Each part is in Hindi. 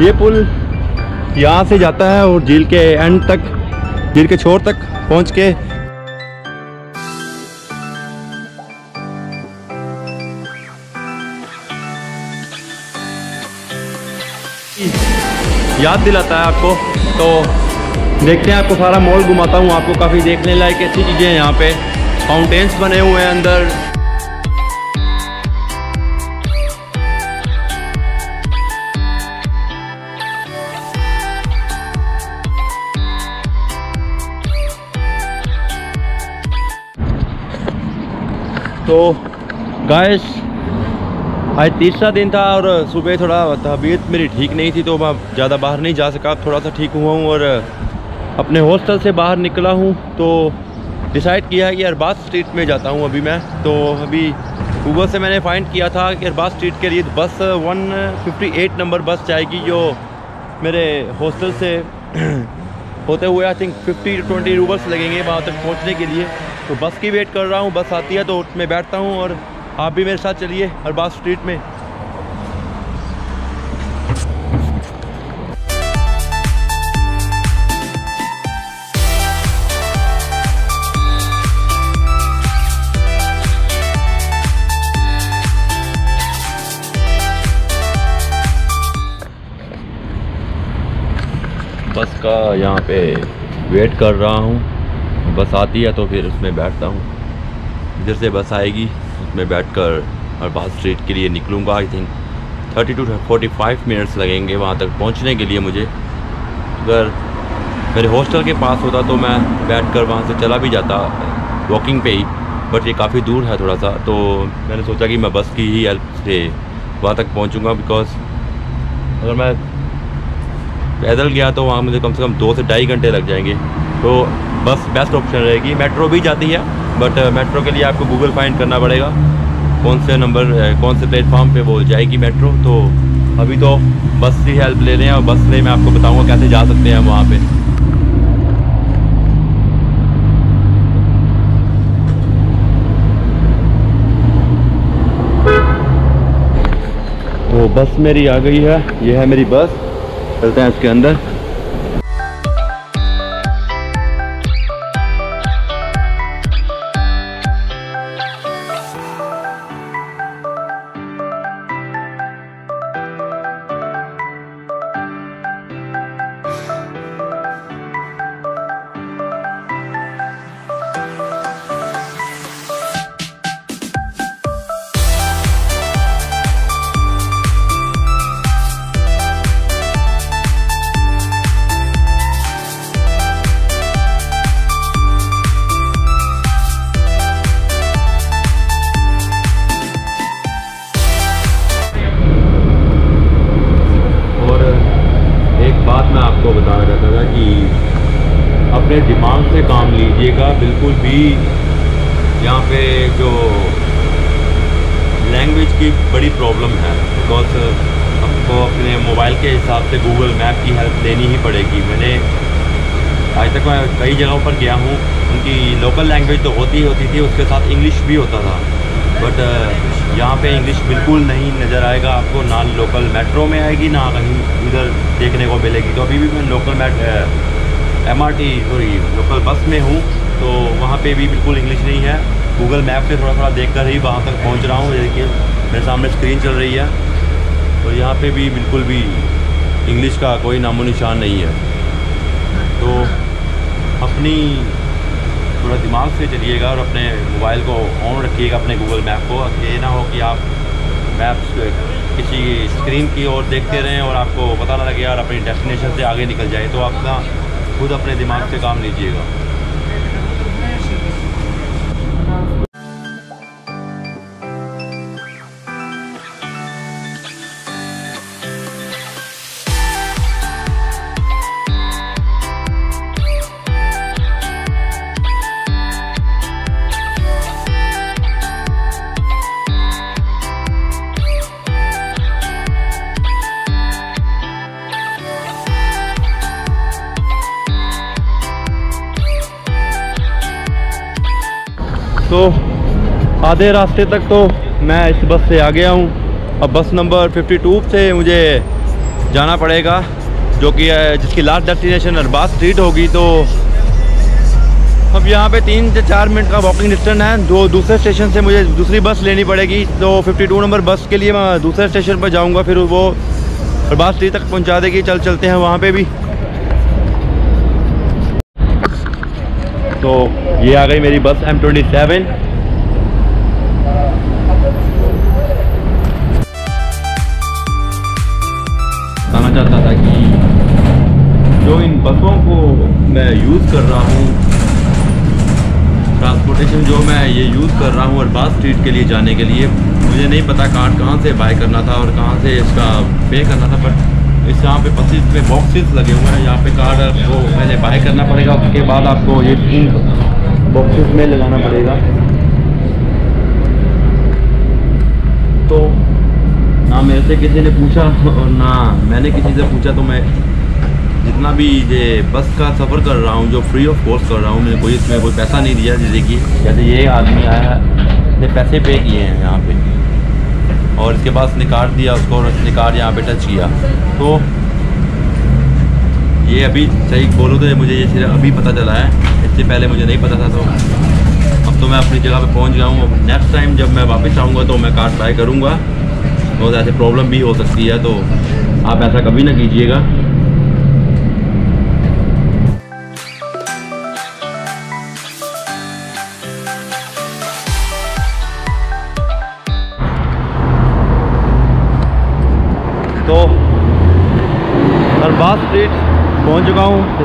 ये पुल यहाँ से जाता है और झील के एंड तक, झील के छोर तक पहुँच के याद दिलाता है आपको। तो देखते हैं, आपको सारा मॉल घुमाता हूँ, आपको काफ़ी देखने लायक अच्छी चीज़ें हैं यहाँ पे। फाउंटेन्स बने हुए हैं अंदर। तो गाइस आज तीसरा दिन था और सुबह थोड़ा तबीयत मेरी ठीक नहीं थी तो मैं ज़्यादा बाहर नहीं जा सका। थोड़ा सा ठीक हुआ हूँ और अपने हॉस्टल से बाहर निकला हूँ तो डिसाइड किया है कि अरबाज स्ट्रीट में जाता हूँ अभी मैं। तो अभी गूगल से मैंने फाइंड किया था कि अरबाज स्ट्रीट के लिए बस 158 नंबर बस जाएगी, जो मेरे हॉस्टल से होते हुए I think 50 to twenty roubles लगेंगे वहाँ तक पहुँचने के लिए। तो बस की वेट कर रहा हूँ, बस आती है तो मैं बैठता हूँ और आप भी मेरे साथ चलिए अरबाज स्ट्रीट में। बस का यहाँ पे वेट कर रहा हूँ। बस आती है तो फिर उसमें बैठता हूँ। इधर से बस आएगी, उसमें बैठ बैठकर अरबाज स्ट्रीट के लिए निकलूँगा I think thirty to forty five minutes लगेंगे वहाँ तक पहुँचने के लिए मुझे। अगर मेरे हॉस्टल के पास होता तो मैं बैठ कर वहाँ से चला भी जाता वॉकिंग पे ही बट ये काफ़ी दूर है थोड़ा सा तो मैंने सोचा कि मैं बस की ही हेल्प से वहाँ तक पहुँचूँगा बिकॉज़ अगर मैं पैदल गया तो वहाँ मुझे कम से कम दो से ढाई घंटे लग जाएँगे। तो बस बेस्ट ऑप्शन रहेगी। मेट्रो भी जाती है बट मेट्रो के लिए आपको गूगल फाइंड करना पड़ेगा। कौन से नंबर कौन से प्लेटफॉर्म पे वो जाएगी मेट्रो तो अभी तो बस की हेल्प ले रहे हैं और बस से मैं आपको बताऊँगा कैसे जा सकते हैं वहाँ पे। तो बस मेरी आ गई है। ये है मेरी बस। चलते हैं इसके अंदर। से काम लीजिएगा, बिल्कुल भी यहाँ पे जो लैंग्वेज की बड़ी प्रॉब्लम है बिकॉज़ आपको अपने मोबाइल के हिसाब से गूगल मैप की हेल्प लेनी ही पड़ेगी। मैंने आज तक मैं कई जगहों पर गया हूँ, उनकी लोकल लैंग्वेज तो होती ही होती थी, उसके साथ इंग्लिश भी होता था। बट यहाँ पे इंग्लिश बिल्कुल नहीं नज़र आएगा, आपको ना लोकल मेट्रो में आएगी, ना कहीं इधर देखने को मिलेगी। तो अभी भी मैं local met M R T sorry local bus में हूँ तो वहाँ पे भी बिल्कुल इंग्लिश नहीं है। गूगल मैप पे थोड़ा थोड़ा देख कर ही वहाँ तक पहुँच रहा हूँ देखिए मेरे सामने स्क्रीन चल रही है। तो यहाँ पे भी बिल्कुल भी इंग्लिश का कोई नामो निशान नहीं है। तो अपनी थोड़ा दिमाग से चलिएगा और अपने मोबाइल को ऑन रखिएगा, अपने गूगल मैप को। ये ना हो कि आप मैप्स किसी स्क्रीन की ओर देखते रहें और आपको पता ना लगे और अपनी डेस्टिनेशन से आगे निकल जाए। तो आपका खुद अपने दिमाग से काम लीजिएगा। आधे रास्ते तक तो मैं इस बस से आ गया हूँ। अब बस नंबर 52 से मुझे जाना पड़ेगा, जो कि जिसकी लास्ट डेस्टिनेशन अरबाज स्ट्रीट होगी। तो अब यहाँ पे तीन से चार मिनट का वॉकिंग डिस्टेंस है। दो दूसरे स्टेशन से मुझे दूसरी बस लेनी पड़ेगी। तो 52 नंबर बस के लिए मैं दूसरे स्टेशन पर जाऊँगा, फिर वो अरबाज स्ट्रीट तक पहुँचा देगी। चल, चलते हैं वहाँ पर भी। तो ये आ गई मेरी बस एम ट्वेंटी सेवन इन बसों को मैं यूज़ कर रहा हूँ। ट्रांसपोर्टेशन जो मैं ये यूज़ कर रहा हूँ और अरबाज स्ट्रीट के लिए जाने के लिए, मुझे नहीं पता कार्ड कहाँ से बाय करना था और कहाँ से इसका पे करना था बट इस यहाँ पे बसेस पे बॉक्सेस लगे हुए हैं। यहाँ पे कार्ड आपको पहले बाय करना पड़ेगा, उसके बाद आपको ये तीन बॉक्सेस में लगाना पड़ेगा। तो ना मेरे से किसी ने पूछा और ना मैंने किसी से पूछा तो मैं जितना भी ये बस का सफ़र कर रहा हूँ, जो फ्री ऑफ़ कॉस्ट कर रहा हूँ मैंने कोई इसमें कोई पैसा नहीं दिया जैसे कि, जैसे ये आदमी आया है, इसने पैसे पे किए हैं यहाँ पे। और इसके बाद उसने कार्ड दिया, उसको और उसने कार्ड यहाँ पे टच किया। तो ये अभी सही बोलो तो मुझे ये सिर्फ़ अभी पता चला है। इससे पहले मुझे नहीं पता था तो अब तो मैं अपनी जगह पे पहुँच गया हूँ। नेक्स्ट टाइम जब मैं वापस आऊँगा तो मैं कार्ड बाय करूँगा। तो ऐसे प्रॉब्लम भी हो सकती है तो आप ऐसा कभी ना कीजिएगा।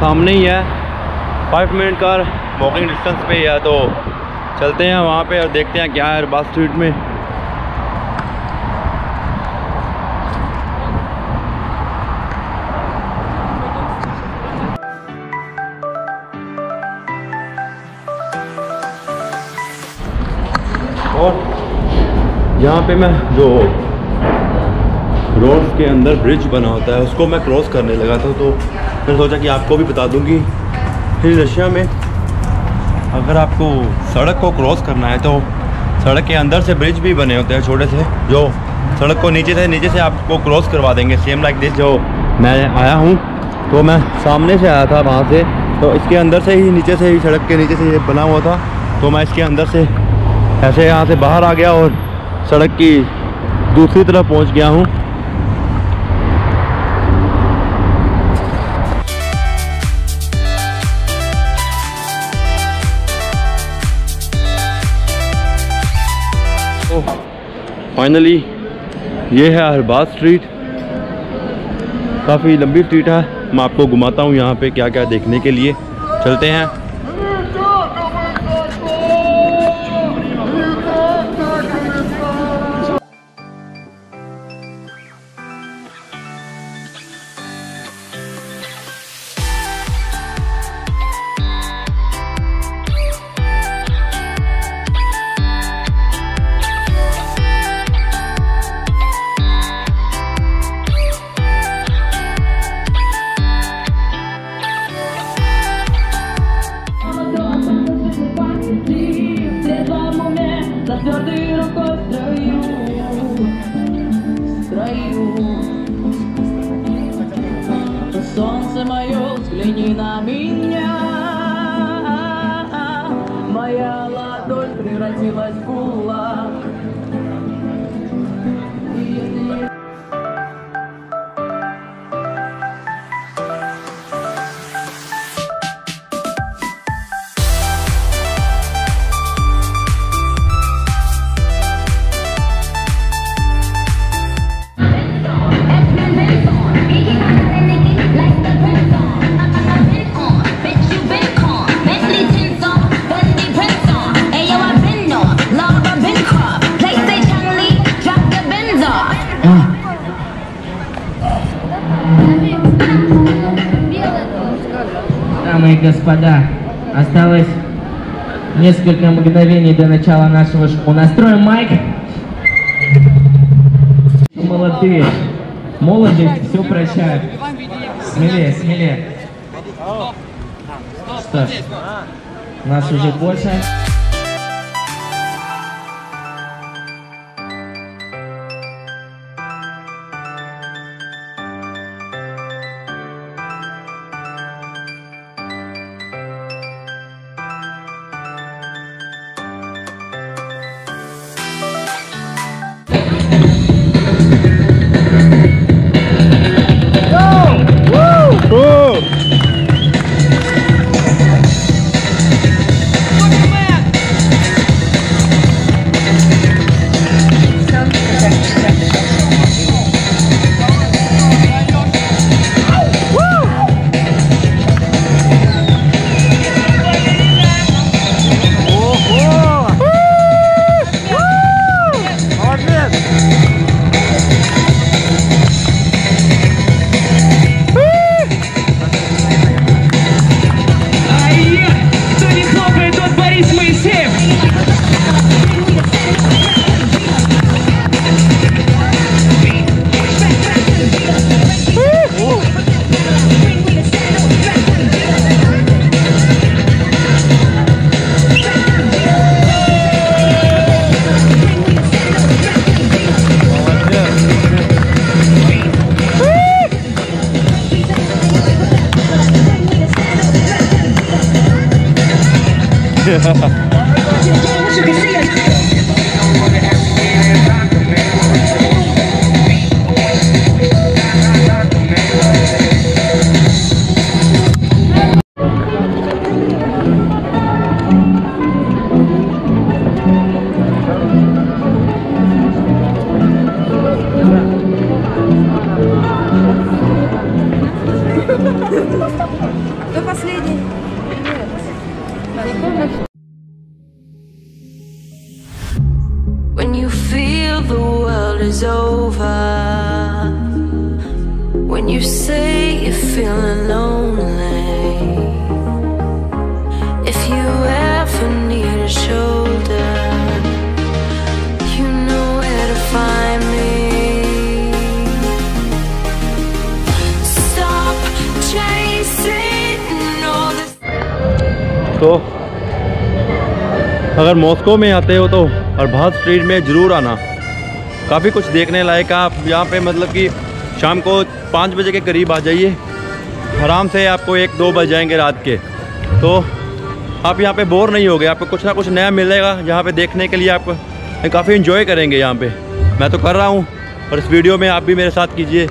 सामने ही है। फाइव मिनट का वॉकिंग डिस्टेंस पे ही है तो चलते हैं वहाँ पे और देखते हैं क्या है अरबाज स्ट्रीट में। और यहाँ पे मैं जो रोड के अंदर ब्रिज बना होता है, उसको मैं क्रॉस करने लगा था तो मैंने सोचा कि आपको भी बता दूँगी। फिर रशिया में अगर आपको सड़क को क्रॉस करना है तो सड़क के अंदर से ब्रिज भी बने होते हैं छोटे से, जो सड़क को नीचे से नीचे से आपको क्रॉस करवा देंगे सेम लाइक दिस जो मैं आया हूँ। तो मैं सामने से आया था वहाँ से तो इसके अंदर से ही नीचे से ही, सड़क के नीचे से ये बना हुआ था। तो मैं इसके अंदर से ऐसे यहाँ से बाहर आ गया और सड़क की दूसरी तरफ़ पहुँच गया हूँ। फाइनली ये है अरबाज स्ट्रीट काफ़ी लंबी स्ट्रीट है। मैं आपको घुमाता हूँ यहाँ पे क्या क्या देखने के लिए। चलते हैं। родилась Гула. Дамы и господа, осталось несколько мгновений до начала нашего шоу. Настроим майк. Молодые. Молодость все прощает. Смелее, смелее. Что ж, нас уже больше. que sigan. तो अगर मॉस्को में आते हो तो अरबाज स्ट्रीट में ज़रूर आना। काफ़ी कुछ देखने लायक आप यहाँ पे मतलब कि शाम को पाँच बजे के करीब आ जाइए। आराम से आपको एक दो बज जाएँगे रात के। तो आप यहाँ पे बोर नहीं होगे, आपको कुछ ना कुछ नया मिलेगा, यहाँ पे देखने के लिए आप काफ़ी इन्जॉय करेंगे यहाँ पे। मैं तो कर रहा हूँ, और इस वीडियो में आप भी मेरे साथ कीजिए।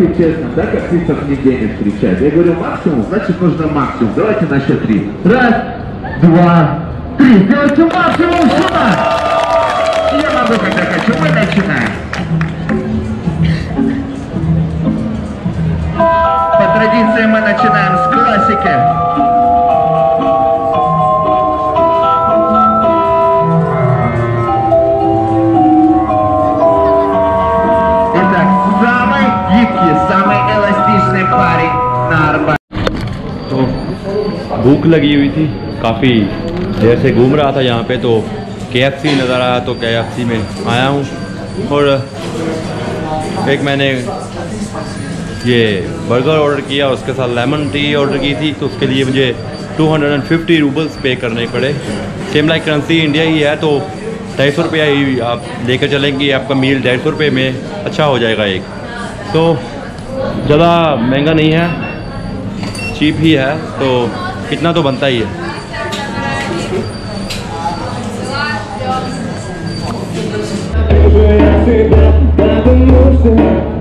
Давайте честно, да, как список нигде не встречать. Я говорю максимум, значит нужно максимум. Давайте на счет три. Раз, два, три. Сделайте максимум сюда. Я могу, когда хочу, мы начинаем. По традиции мы начинаем с классики. भूख लगी हुई थी। काफ़ी देर से घूम रहा था यहाँ पे तो के नज़र आया तो के में आया हूँ। और एक मैंने ये बर्गर ऑर्डर किया, उसके साथ लेमन टी ऑर्डर की थी तो उसके लिए मुझे 250 रूबल्स पे करने पड़े। सेम लाइक करेंसी इंडिया ही है तो ढाई सौ रुपया ही आप लेकर चलेंगे, आपका मील ढाई सौ रुपये में अच्छा हो जाएगा एक। तो ज़्यादा महँगा नहीं है चीप ही है तो कितना तो बनता ही है Yeah.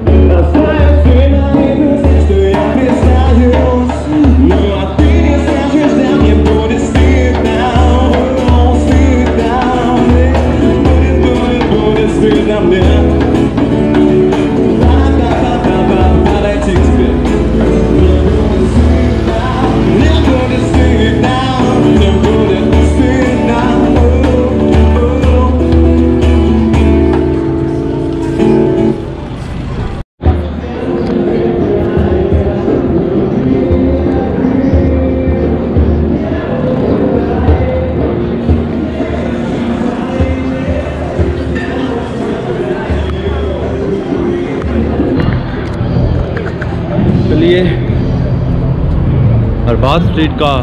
स्ट्रीट का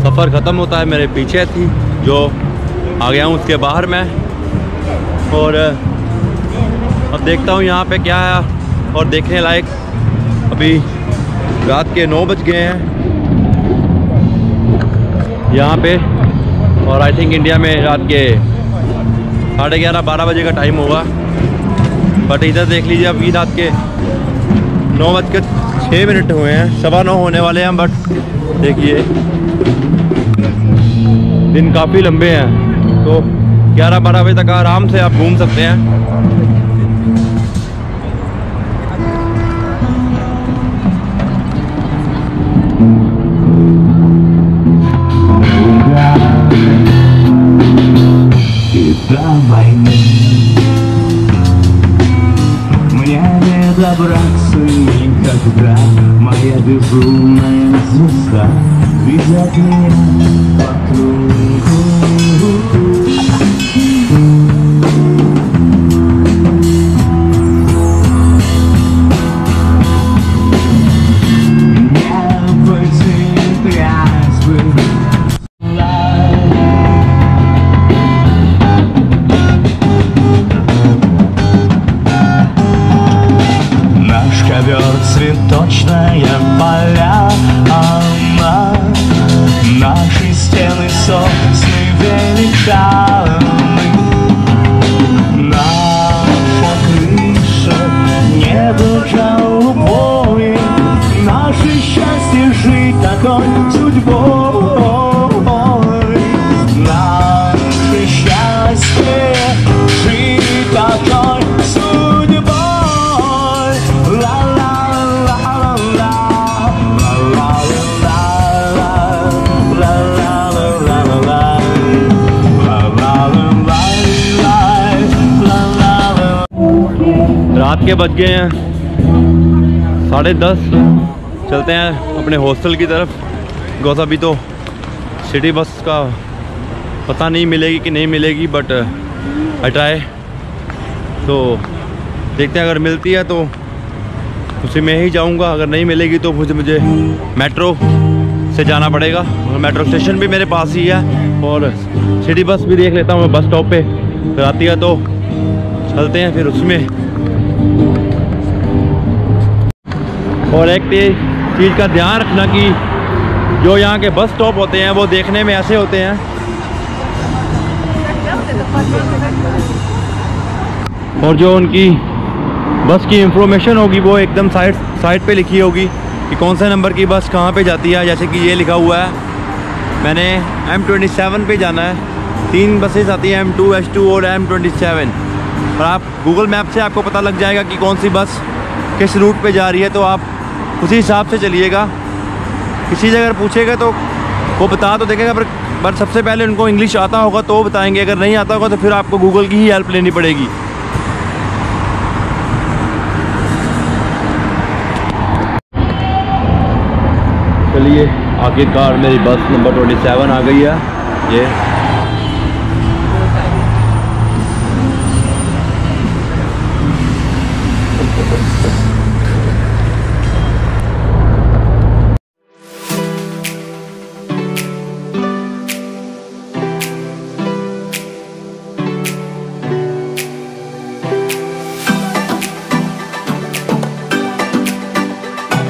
सफ़र ख़त्म होता है मेरे पीछे थी जो आ गया हूँ उसके बाहर मैं। और, अब देखता हूँ यहाँ पे क्या है, और देखने लायक अभी रात के नौ बज गए हैं। यहाँ पे, और आई थिंक इंडिया में रात के साढ़े ग्यारह, बारह बजे का टाइम होगा। बट इधर देख लीजिए, अभी रात के नौ बज के छः मिनट हुए हैं। सवा नौ होने वाले हैं बट देखिए दिन काफ़ी लंबे हैं तो ग्यारह बारह बजे तक आराम से आप घूम सकते हैं до войны Мне не добраться никогда Моя безумная звезда Ведет меня ковер цветочная поля Она Наши стены сосны величавы के बज गए हैं। साढ़े दस। चलते हैं अपने हॉस्टल की तरफ़। बिकॉज़ अभी तो सिटी बस का पता नहीं मिलेगी कि नहीं मिलेगी बट हटाए तो देखते हैं, अगर मिलती है तो उसी में ही जाऊँगा। अगर नहीं मिलेगी तो मुझे मुझे मेट्रो से जाना पड़ेगा। और मेट्रो स्टेशन भी मेरे पास ही है। और सिटी बस भी देख लेता हूँ मैं, बस स्टॉप पे। फिर आती है तो चलते हैं फिर उसमें और एक चीज़ का ध्यान रखना कि जो यहाँ के बस स्टॉप होते हैं, वो देखने में ऐसे होते हैं। और जो उनकी बस की इंफॉर्मेशन होगी, वो एकदम साइड साइड पे लिखी होगी कि कौन से नंबर की बस कहाँ पे जाती है। जैसे कि ये लिखा हुआ है, मैंने एम ट्वेंटी सेवन पर जाना है। तीन बसेस आती हैं एम टू एच टू और एम ट्वेंटी सेवन और आप गूगल मैप से आपको पता लग जाएगा कि कौन सी बस किस रूट पे जा रही है तो आप उसी हिसाब से चलिएगा। किसी से अगर पूछेगा तो वो बता तो देखेगा, पर पर सबसे पहले उनको इंग्लिश आता होगा तो बताएँगे। अगर नहीं आता होगा तो फिर आपको गूगल की ही हेल्प लेनी पड़ेगी। चलिए, आखिरकार मेरी बस नंबर 27 आ गई है। ये